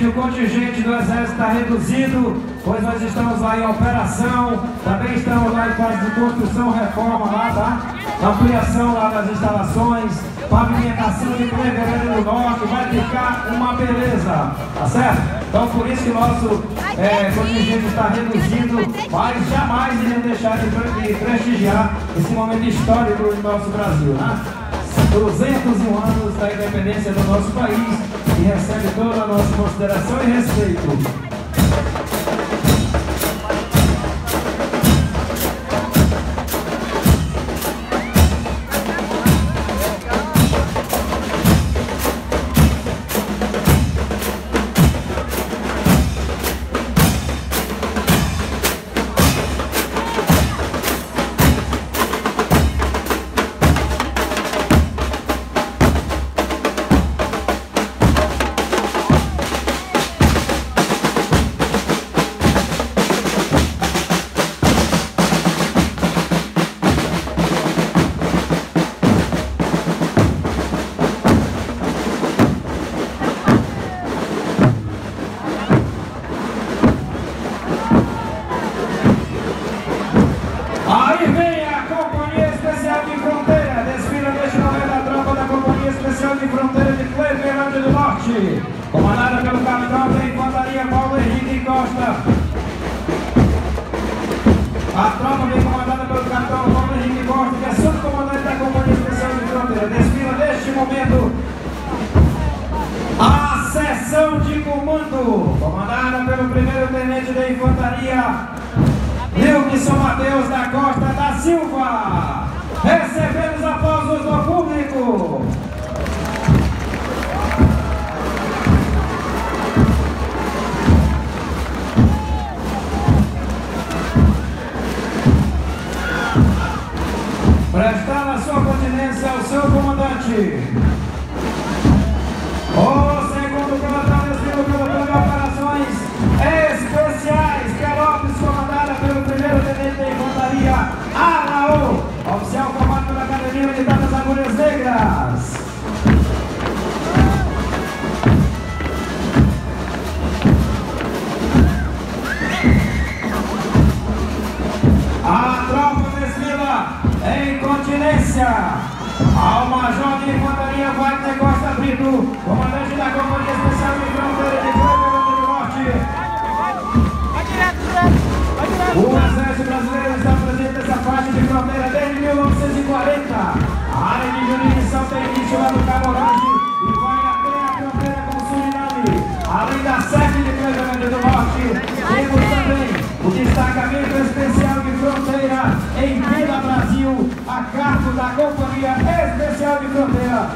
que o contingente do Exército está reduzido, pois nós estamos lá em operação, também estamos lá em fase de construção, reforma lá, tá? Ampliação lá das instalações, pavimentação de Cleveland do Norte, vai ficar uma beleza, tá certo? Então por isso que nosso é, contingente está reduzido, mas jamais iremos deixar de, de prestigiar esse momento histórico do nosso Brasil, né? 201 anos da independência do nosso país e recebe toda a nossa consideração e respeito. De Fronteira de Cleveland do Norte, comandada pelo capitão da Infantaria Paulo Henrique Costa. A tropa vem comandada pelo capitão Paulo Henrique Costa, que é subcomandante da Companhia Especial de Fronteira. Desfila neste momento a seção de comando, comandada pelo primeiro tenente da Infantaria Nilson Mateus da Costa da Silva. Recebendo os aplausos do público. Sua continência ao seu comandante. Em continência ao Major de Infantaria Wagner Costa Brito, comandante da Companhia Especial de Fronteira de Cleveland do Norte. Vai direto, direto. Vai direto. O Exército Brasileiro está cargo da Companhia Especial de Fronteira,